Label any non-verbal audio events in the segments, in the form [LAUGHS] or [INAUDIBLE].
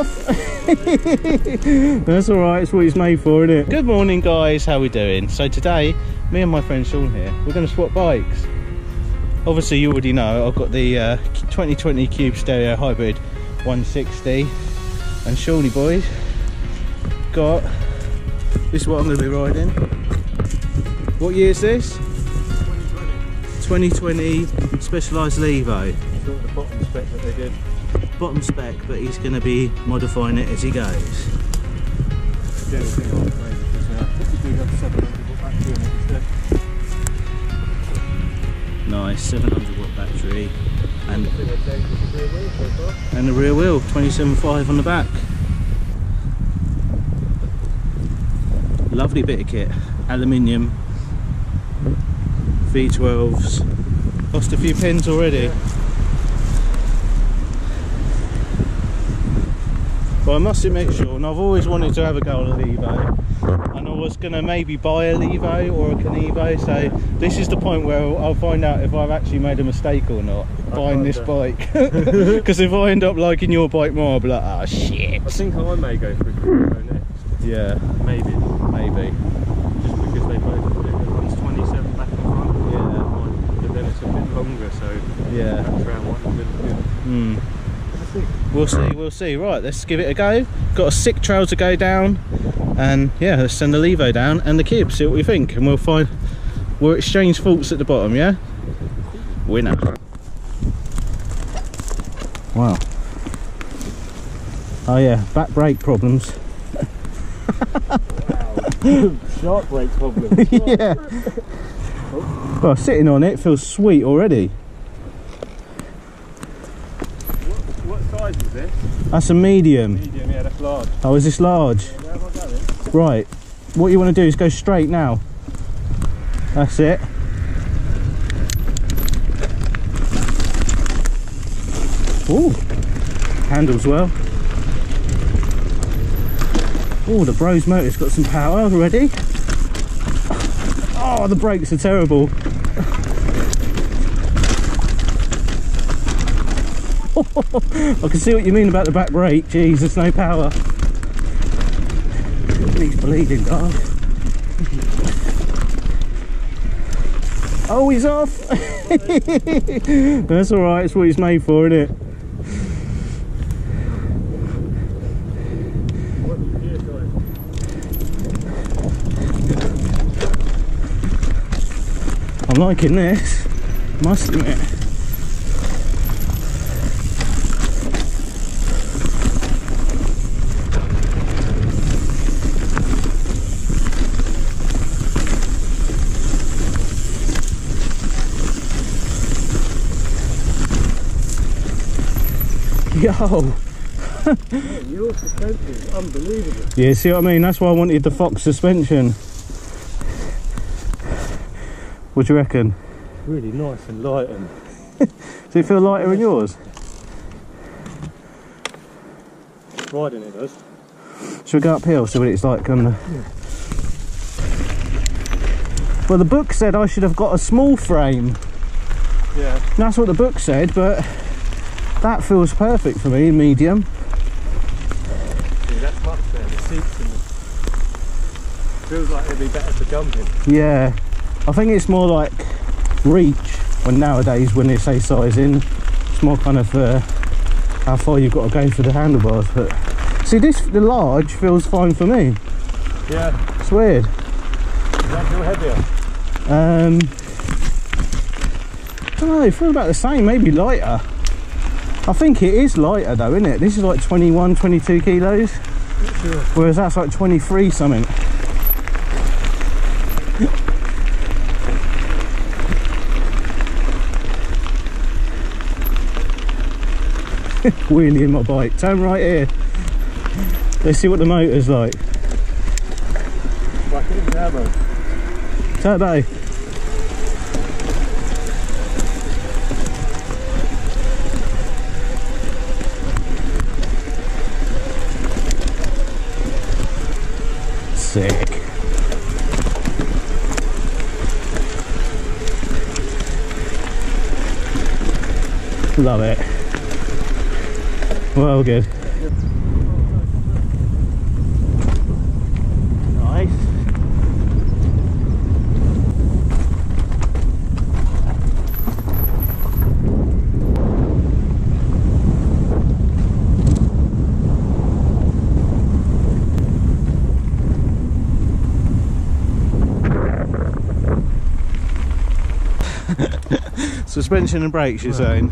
it. He's off. [LAUGHS] That's all right. It's what he's made for, isn't it? Good morning, guys. How we doing? So today, me and my friend Sean here, we're going to swap bikes. Obviously, you already know I've got the uh, 2020 Cube Stereo Hybrid 160, and Shawnee boys got this. Is what I'm going to be riding. What year is this? 2020 Specialized Levo. Bottom spec but he's going to be modifying it as he goes. The only thing I would make is you do have 700 watt battery in it instead. Nice 700 watt battery and and the rear wheel 27.5 on the back. Lovely bit of kit, aluminium, V12s. Lost a few pins already. But I must admit, Sean, I've always wanted to have a go at a Levo. And I was going to maybe buy a Levo or a Kenevo, so this is the point where I'll find out if I've actually made a mistake or not buying this [LAUGHS] bike. [LAUGHS] Because if I end up liking your bike more, I'll be like, ah, shit. I think I may go for a Kenevo next. Yeah, Maybe. maybe. Just because they both one's 27 back and front. Yeah. But then it's a bit longer, so Yeah. around one a little bit. I think We'll see, we'll see. Right, let's give it a go. Got a sick trail to go down. And yeah, let's send the Levo down and the Cube, see what we think. And we'll find, we'll exchange faults at the bottom, yeah? Winner. Wow. Oh yeah, back brake problems. [LAUGHS] sharp brake problem. [LAUGHS] yeah. Oh. Well, sitting on it feels sweet already. What, what size is this? That's a medium. Medium, yeah, that's large. Oh, is this large? Where am I going? Right. What you want to do is go straight now. That's it. Ooh. Handles well. Oh, the Brose motor's got some power already. Oh, the brakes are terrible. [LAUGHS] I can see what you mean about the back brake. Jeez, there's no power. He's bleeding, dog. Oh, he's off. [LAUGHS] That's all right. It's what he's made for, isn't it? I'm liking this. Must admit. Yo, Your suspension is unbelievable. yeah, see what I mean? That's why I wanted the Fox suspension. What do you reckon? Really nice and light and [LAUGHS] Does it feel lighter than yours? riding it does. Should we go uphill, see what it's like on the... Well, the book said I should have got a small frame. Yeah. That's what the book said, but that feels perfect for me, medium. Yeah, that's much better. The seats and. Feels like it'd be better for jumping. Yeah, I think it's more like reach when nowadays when they say sizing, it's more kind of uh, how far you've got to go for the handlebars. But see, this the large feels fine for me. Yeah. It's weird. Does that feel heavier? Um, I don't know, I feel about the same, maybe lighter. I think it is lighter though, isn't it? This is like 21, 22 kilos, Sure. whereas that's like 23 something. [LAUGHS] Wheeling in my bike. Turn right here. Let's see what the motor's like. Like turbo. Turbo. Sick. Love it. Well, good. Suspension and brakes, you're Right. saying?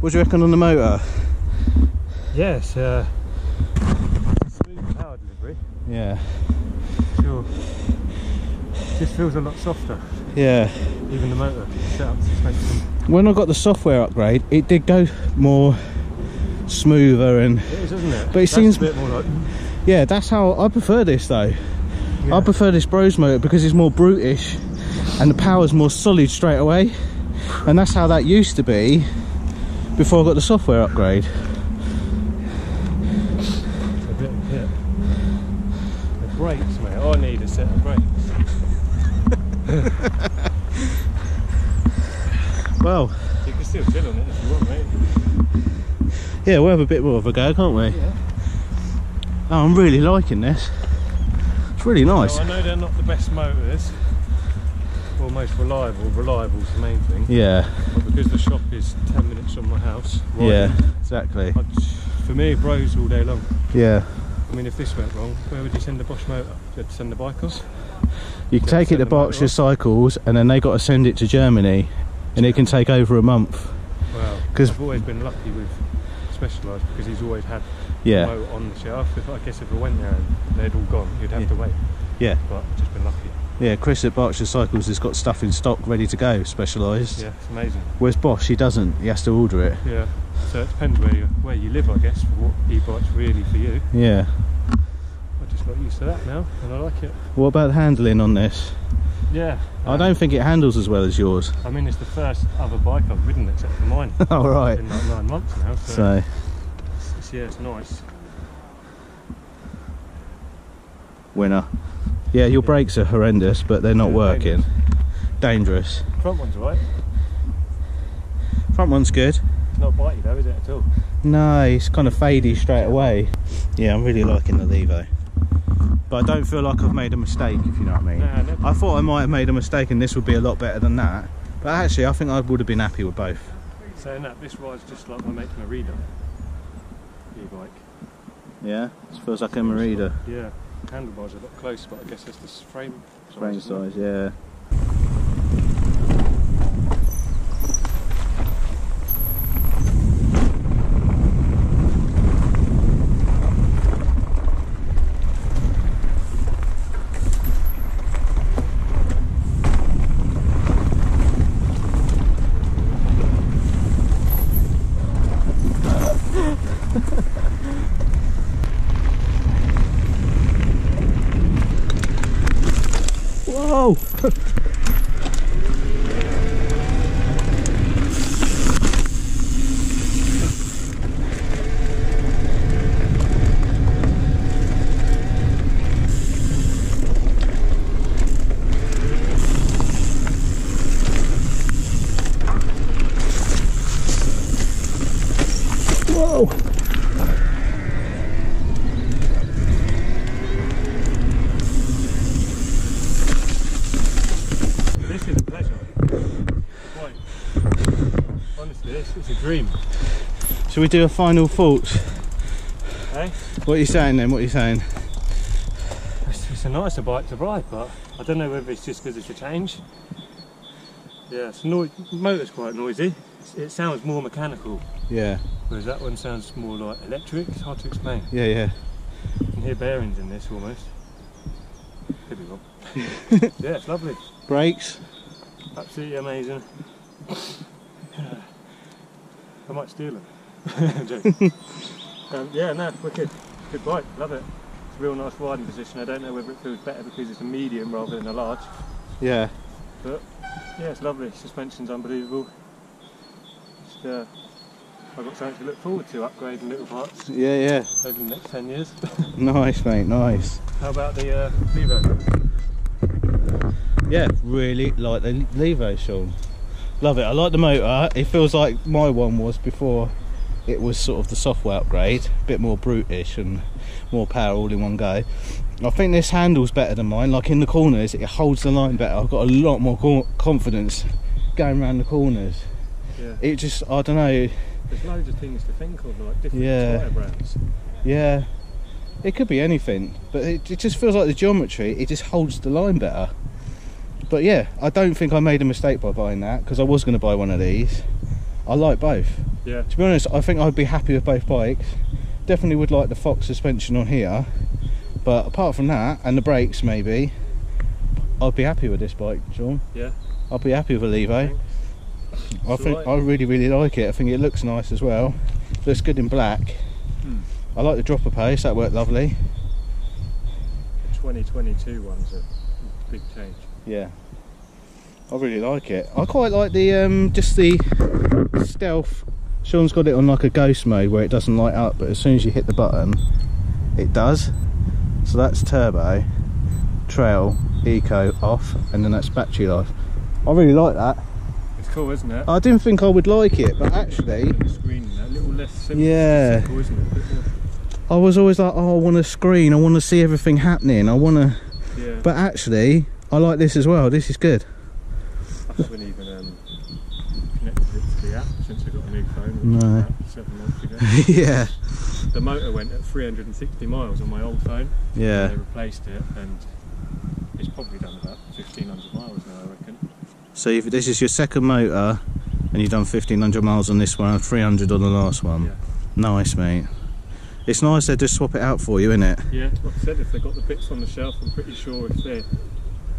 What do you reckon on the motor? Yes, uh, smooth power delivery. Yeah. Sure. Just feels a lot softer. Yeah. Even the motor set up suspension. When I got the software upgrade, it did go more smoother and It is, isn't it? But it That's seems- a bit more like. yeah, that's how I prefer this though. Yeah. I prefer this Brose motor because it's more brutish and the power's more solid straight away. And that's how that used to be before I got the software upgrade. a bit, yeah. The brakes, mate. Oh, I need a set of brakes. [LAUGHS] Well, You can still chill on it if you want, mate. yeah, we'll have a bit more of a go, can't we? Yeah. Oh, I'm really liking this. It's really nice. I know they're not the best motors or most reliable. Reliable's the main thing. Yeah, But because the shop is 10 minutes from my house, yeah, exactly. I'd, for me, Brose all day long. Yeah. I mean, if this went wrong, where would you send the Bosch motor? You uh, had to send the bike off? You can take it to Berkshire. Cycles and then they got to send it to Germany and it can take over a month. Wow. 'Cause- I've always been lucky with Specialised because he's always had Yeah, on the shelf. If I guess if I went there and they'd all gone, you'd have Yeah. to wait. Yeah, But I've just been lucky. yeah. Chris at Berkshire Cycles has got stuff in stock ready to go, specialised. Yeah, it's amazing. Whereas Bosch, he doesn't. He has to order it. Yeah. So it depends where you where you live, I guess, for what e-bike's really for you. Yeah. I just got used to that now, and I like it. What about handling on this? Yeah. I um, don't think it handles as well as yours. I mean, it's the first other bike I've ridden except for mine. [LAUGHS] All right. In like nine months now, so, So, it's, it's- yeah, it's nice. Winner. Yeah, your brakes are horrendous, but they're not working. Dangerous. Front one's right. Front one's good. It's not bitey though, is it at all? No, it's kind of fadey straight away. Yeah, I'm really liking the Levo. But I don't feel like I've made a mistake, if you know what I mean. Nah. I thought I might have made a mistake and this would be a lot better than that. But actually, I think I would have been happy with both. Saying that, this ride's just like my mate Merida e-bike. Yeah, it feels like a Merida. Yeah, handlebars are a lot closer, but I guess it's this frame size. Frame size, yeah. Whoa! Whoa! This is a pleasure. Quite. Is a dream. Shall we do a final thoughts? Eh? What are you saying then? What are you saying? It's, it's a nicer bike to ride, but I don't know whether it's just because it's a change. Yeah, it's noi- motor's quite noisy. It's, it sounds more mechanical, Yeah, whereas that one sounds more like electric. It's hard to explain. yeah, yeah. You can hear bearings in this almost. Could be wrong. [LAUGHS] yeah, it's lovely. Brakes? Absolutely amazing. I might steal it. [LAUGHS] Um, yeah, no, wicked. Good bike, love it. It's a real nice riding position. I don't know whether it feels better because it's a medium rather than a large. Yeah. But Yeah, it's lovely. Suspension's unbelievable. Just, uh, I've got something to look forward to, upgrading little parts Yeah, yeah. over the next 10 years. [LAUGHS] [LAUGHS] Nice, mate, nice. How about the uh, Levo? Yeah, really like the Levo, Sean. Love it. I like the motor. It feels like my one was before it was sort of the software upgrade. A bit more brutish and more power all in one go. I think this handles better than mine. Like in the corners, it holds the line better. I've got a lot more confidence going around the corners. Yeah. It just, I don't know. There's loads of things to think of, like different Yeah. tyre brands. Yeah, it could be anything, but it, it just feels like the geometry. It just holds the line better. But yeah, I don't think I made a mistake by buying that because I was going to buy one of these. I like both. Yeah. To be honest, I think I'd be happy with both bikes. Definitely would like the Fox suspension on here, but apart from that and the brakes maybe, I'd be happy with this bike, Sean. Yeah. I'd be happy with a Levo. I It's think alright. I really really like it. I think it looks nice as well. Looks good in black. Hmm. I like the dropper pace. That worked lovely. The 2022 one's a big change. Yeah. I really like it. I quite like the um just the stealth. Sean's got it on like a ghost mode where it doesn't light up, but as soon as you hit the button, it does. So that's turbo, trail, eco off, and then that's battery life. I really like that. It's cool, isn't it? I didn't think I would like it, but actually, screen, a little less simple. Yeah. Simple, isn't it? A bit more- I was always like, oh, I want a screen. I want to see everything happening. I want to, Yeah. but actually, I like this as well. This is good. I haven't even um, connected it to the app since I got a new phone. No. seven months ago. [LAUGHS] yeah, the motor went at 360 miles on my old phone. yeah. They replaced it, and it's probably done about 1500 miles now, I reckon. So if this is your second motor, and you've done 1500 miles on this one, and 300 on the last one. Yeah. Nice, mate. It's nice they just swap it out for you, isn't it? Yeah, like I said, if they've got the bits on the shelf, I'm pretty sure if they're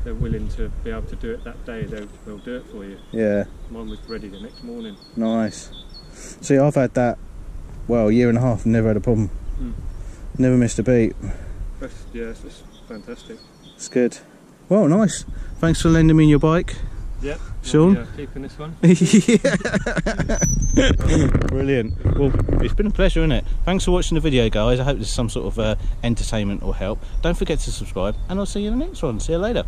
they're willing to be able to do it that day, they'll, they'll do it for you. Yeah. Mine was ready the next morning. Nice. See, I've had that, well, a year and a half, and never had a problem. Mm. Never missed a beat. That's, yeah, it's fantastic. It's good. Well, nice. Thanks for lending me your bike. Yep. Sean? Yeah, keeping this one. [LAUGHS] [LAUGHS] Brilliant. Well, it's been a pleasure, isn't it? Thanks for watching the video, guys. I hope this is some sort of uh, entertainment or help. Don't forget to subscribe, and I'll see you in the next one. See you later.